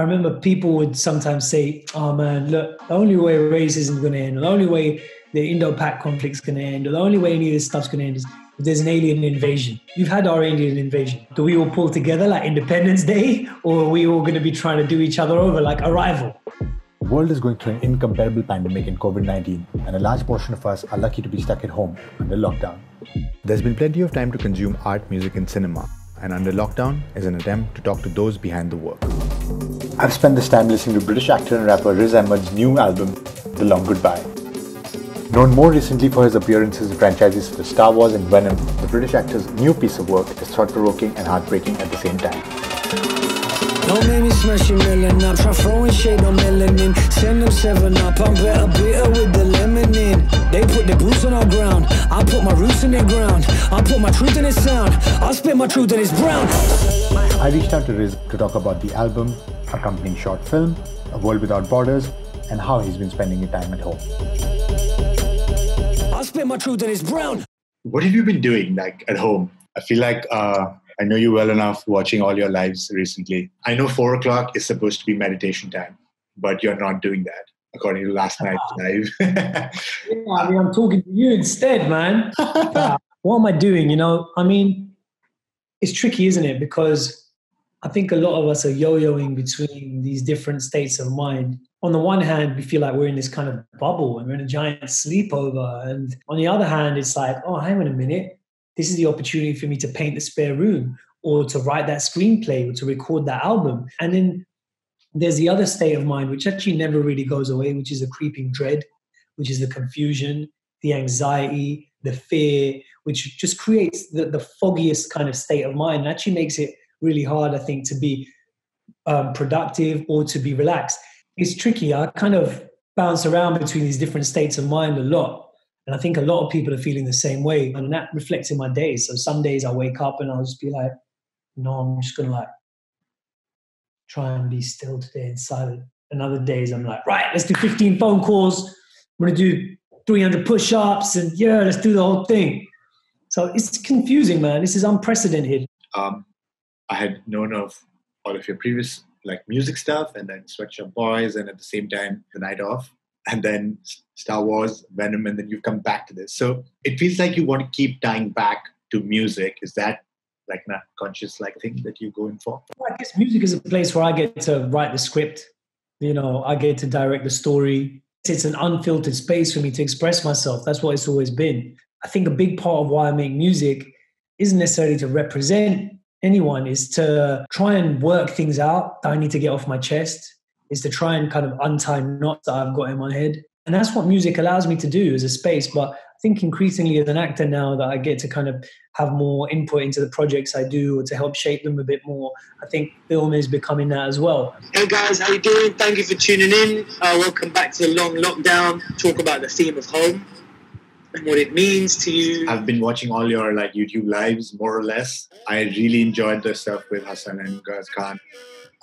I remember people would sometimes say, "Oh man, look, the only way racism is going to end, or the only way the Indo-Pak conflict is going to end, or the only way any of this stuff's going to end is if there's an alien invasion. You've had our alien invasion. Do we all pull together like Independence Day, or are we all going to be trying to do each other over like Arrival?" The world is going through an incomparable pandemic in COVID 19, and a large portion of us are lucky to be stuck at home under lockdown. There's been plenty of time to consume art, music, and cinema, and under lockdown is an attempt to talk to those behind the work. I've spent this time listening to British actor and rapper Riz Ahmed's new album, The Long Goodbye. Known more recently for his appearances in franchises for Star Wars and Venom, the British actor's new piece of work is thought provoking and heartbreaking at the same time. Don't make me smash your million up. Try throwing shade on melanin. Send them seven up. I'm better bitter with the lemon in. They put their boots on our ground. I put my roots in their ground. I put my truth in its sound. I spit my truth in its brown. I reached out to Riz to talk about the album, accompanying short film, A World Without Borders, and how he's been spending his time at home. I spit my truth in its brown. What have you been doing like at home? I feel like uh, I know you well enough watching all your lives recently. I know four o'clock is supposed to be meditation time, but you're not doing that according to last night's live. yeah, I mean, I'm talking to you instead, man. Uh, what am I doing? You know, I mean, it's tricky, isn't it? Because I think a lot of us are yo-yoing between these different states of mind. On the one hand, we feel like we're in this kind of bubble and we're in a giant sleepover. And on the other hand, it's like, oh, hang on a minute this is the opportunity for me to paint the spare room or to write that screenplay or to record that album. And then there's the other state of mind, which actually never really goes away, which is the creeping dread, which is the confusion, the anxiety, the fear, which just creates the, the foggiest kind of state of mind and actually makes it really hard, I think, to be um, productive or to be relaxed. It's tricky. I kind of bounce around between these different states of mind a lot. And I think a lot of people are feeling the same way. And that reflects in my days. So some days I wake up and I'll just be like, no, I'm just gonna like try and be still today and silent. And other days I'm like, right, let's do 15 phone calls. I'm gonna do 300 push-ups and yeah, let's do the whole thing. So it's confusing, man. This is unprecedented. Um, I had known of all of your previous like music stuff and then Swet Shop Boys and at the same time the Night Of and then Star Wars, Venom, and then you've come back to this. So it feels like you want to keep tying back to music. Is that like not conscious like thing that you're going for? Well, I guess music is a place where I get to write the script. You know, I get to direct the story. It's an unfiltered space for me to express myself. That's what it's always been. I think a big part of why I make music isn't necessarily to represent anyone, is to try and work things out that I need to get off my chest is to try and kind of untie knots that I've got in my head. And that's what music allows me to do as a space. But I think increasingly as an actor now that I get to kind of have more input into the projects I do or to help shape them a bit more, I think film is becoming that as well. Hey guys, how you doing? Thank you for tuning in. Uh, welcome back to the long lockdown. Talk about the theme of home and what it means to you. I've been watching all your like YouTube lives more or less. I really enjoyed the stuff with Hasan and Guz Khan.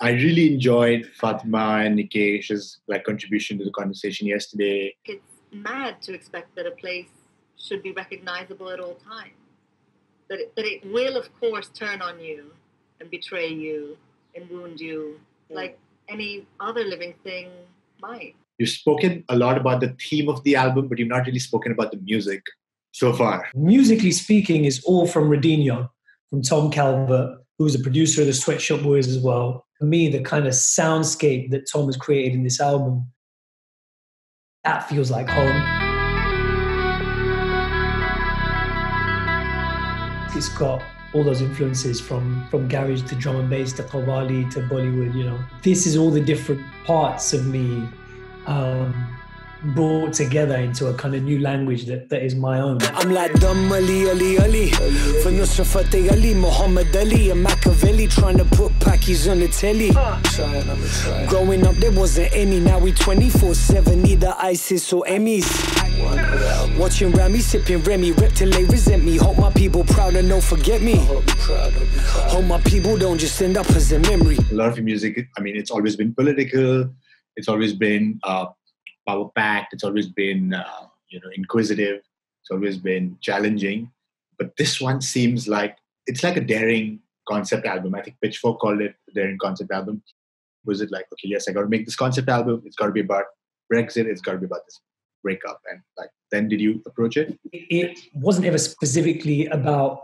I really enjoyed Fatima and Nikesh's like contribution to the conversation yesterday. It's mad to expect that a place should be recognizable at all times. That it, that it will, of course, turn on you and betray you and wound you mm. like any other living thing might. You've spoken a lot about the theme of the album, but you've not really spoken about the music so far. Musically speaking, is all from Redinho, from Tom Calvert, who's a producer of the Swet Shop Boys as well for me, the kind of soundscape that Tom has created in this album, that feels like home. It's got all those influences from from garage to drum and bass to qawwali to Bollywood. You know, this is all the different parts of me um, brought together into a kind of new language that, that is my own. I'm like Dum Ali Ali Ali. For Nusrat Ali, Muhammad Ali and Machiavelli Trying to put packies on the telly. Growing up there wasn't any. Now we 24-7 Either ISIS or Emmys. Watching Rami, sipping Remy Rep till they resent me. Hope my people proud and don't forget me. Hope my people don't just end up as a memory. A lot of your music, I mean, it's always been political. It's always been uh, power packed. It's always been uh, you know inquisitive. It's always been challenging. But this one seems like it's like a daring concept album. I think Pitchfork called it a daring concept album. Was it like, okay, yes, I got to make this concept album. It's got to be about Brexit. It's got to be about this breakup. And like, then did you approach it? It wasn't ever specifically about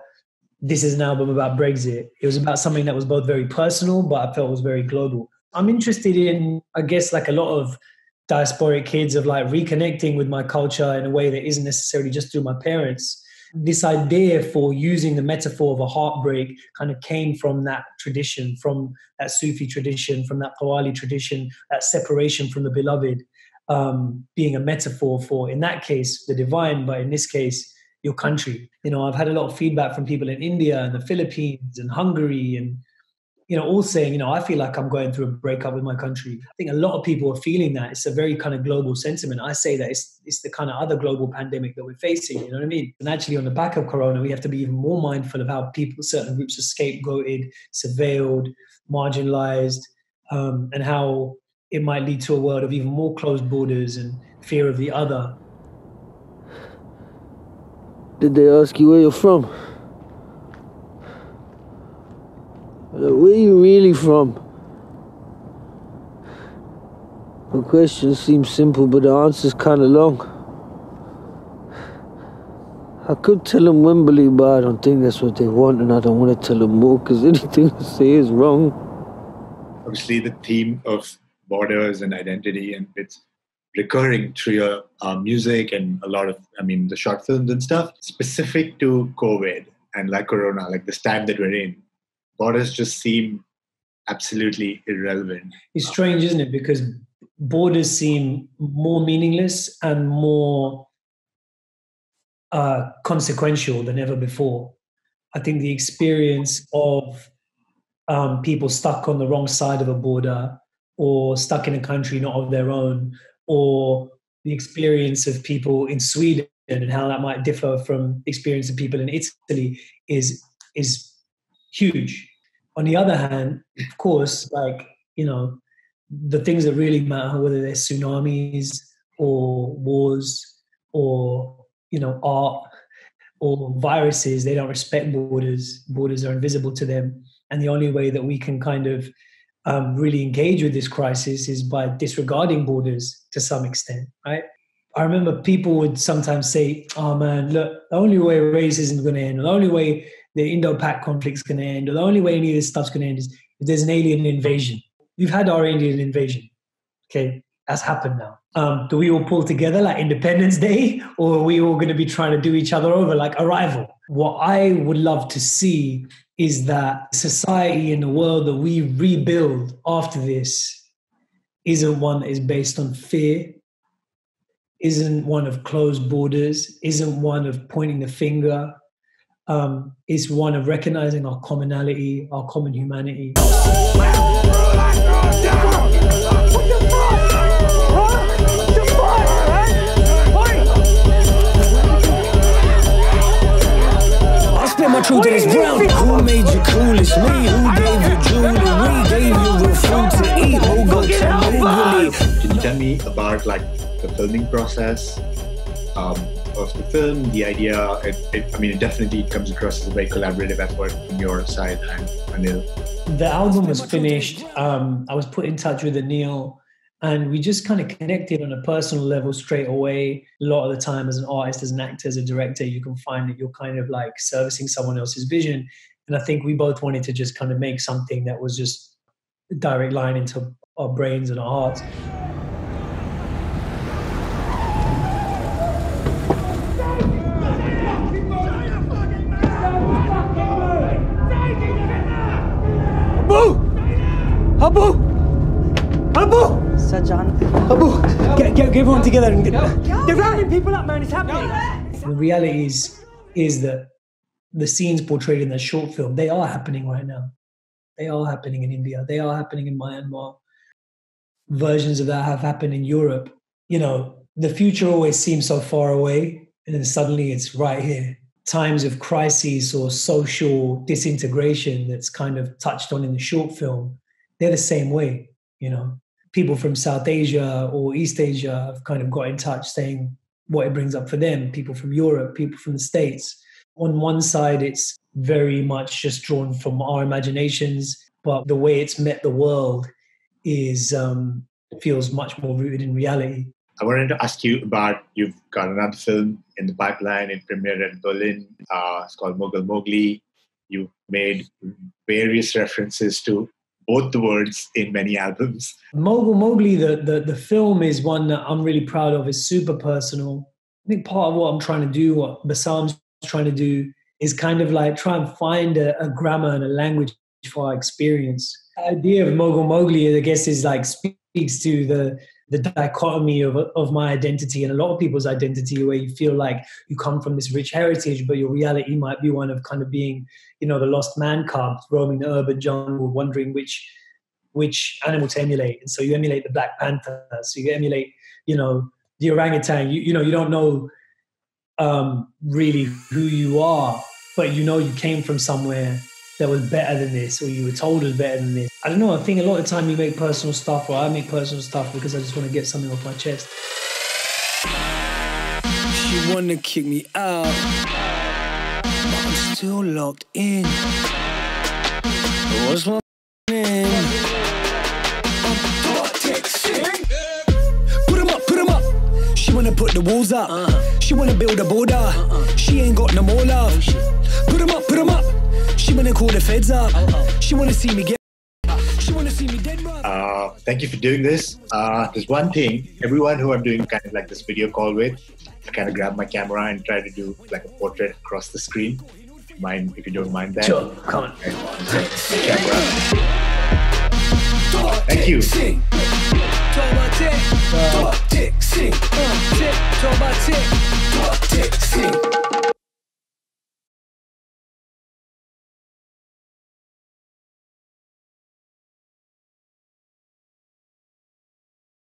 this is an album about Brexit. It was about something that was both very personal, but I felt was very global. I'm interested in, I guess, like a lot of diasporic kids of like reconnecting with my culture in a way that isn't necessarily just through my parents. This idea for using the metaphor of a heartbreak kind of came from that tradition, from that Sufi tradition, from that Qawwali tradition, that separation from the beloved um, being a metaphor for, in that case, the divine, but in this case, your country. You know, I've had a lot of feedback from people in India and the Philippines and Hungary and you know, all saying, you know, I feel like I'm going through a breakup with my country. I think a lot of people are feeling that. It's a very kind of global sentiment. I say that it's it's the kind of other global pandemic that we're facing. You know what I mean? And actually, on the back of Corona, we have to be even more mindful of how people, certain groups, are scapegoated, surveilled, marginalized, um, and how it might lead to a world of even more closed borders and fear of the other. Did they ask you where you're from? Where are you really from? The question seems simple, but the answer's kind of long. I could tell them Wembley, but I don't think that's what they want, and I don't want to tell them more because anything I say is wrong. Obviously, the theme of borders and identity, and it's recurring through your uh, music and a lot of, I mean, the short films and stuff, specific to COVID and like Corona, like this time that we're in. Borders just seem absolutely irrelevant. It's strange, isn't it? Because borders seem more meaningless and more uh, consequential than ever before. I think the experience of um, people stuck on the wrong side of a border or stuck in a country not of their own or the experience of people in Sweden and how that might differ from experience of people in Italy is is huge. On the other hand, of course, like you know, the things that really matter, whether they're tsunamis or wars or you know art or viruses, they don't respect borders. Borders are invisible to them, and the only way that we can kind of um, really engage with this crisis is by disregarding borders to some extent, right? I remember people would sometimes say, "Oh man, look, the only way racism is going to end, the only way the Indo-Pak conflict's going to end, or the only way any of this stuff's going to end is if there's an alien invasion." We've had our alien invasion. Okay, that's happened now. Um, do we all pull together like Independence Day, or are we all going to be trying to do each other over like Arrival? What I would love to see is that society in the world that we rebuild after this isn't one that is based on fear, isn't one of closed borders, isn't one of pointing the finger, um, is one of recognizing our commonality, our common humanity. my truth in this ground. Who made you coolest? Me. Who gave you jewelry? We Gave you real food to eat. Who got you Can you tell me about like the filming process um, of the film? The idea. It, it, I mean, it definitely comes across as a very collaborative effort from your side and Aneil. The album was finished. Um, I was put in touch with Aneil and we just kind of connected on a personal level straight away a lot of the time as an artist as an actor as a director you can find that you're kind of like servicing someone else's vision and i think we both wanted to just kind of make something that was just a direct line into our brains and our hearts Abu! Abu! Sir John. Abu, get, get, get everyone together and get. They're rounding people up, man. It's happening. The reality is, is that the scenes portrayed in the short film they are happening right now. They are happening in India. They are happening in Myanmar. Versions of that have happened in Europe. You know, the future always seems so far away, and then suddenly it's right here. Times of crises or social disintegration that's kind of touched on in the short film, they're the same way. You know, people from South Asia or East Asia have kind of got in touch saying what it brings up for them, people from Europe, people from the States. On one side, it's very much just drawn from our imaginations, but the way it's met the world is um, feels much more rooted in reality. I wanted to ask you about you've got another film in the pipeline. It premiered in Berlin. Uh, it's called Mogul Mowgli. You made various references to both the words in many albums. Mogul Mowgli, the, the, the film is one that I'm really proud of. It's super personal. I think part of what I'm trying to do, what Bassam's trying to do, is kind of like try and find a, a grammar and a language for our experience. The idea of Mogul Mowgli, I guess, is like speaks to the the dichotomy of, of my identity and a lot of people's identity where you feel like you come from this rich heritage but your reality might be one of kind of being you know the lost man cub roaming the urban jungle wondering which which animal to emulate. And so you emulate the black panther. So you emulate you know the orangutan. You, you know you don't know um, really who you are but you know you came from somewhere that was better than this or you were told was better than this. I don't know. I think a lot of time you make personal stuff or I make personal stuff because I just want to get something off my chest. She wanna kick me out, but I'm still locked in. What's my name? Put 'em up, put 'em up. She wanna put the walls up. Uh-huh. She wanna build a border. Uh-uh. She ain't got no more love. Put Put 'em up, put put 'em up. She wanna call the feds up. She wanna see me get. She wanna see me dead. Uh, thank you for doing this. Uh, there's one thing, everyone who I'm doing kind of like this video call with, I kind of grab my camera and try to do like a portrait across the screen. Mind if you don't mind that. Sure, come on. Okay, camera. Thank you. Sing. Talk about tick. Talk tick. Sing. Uh,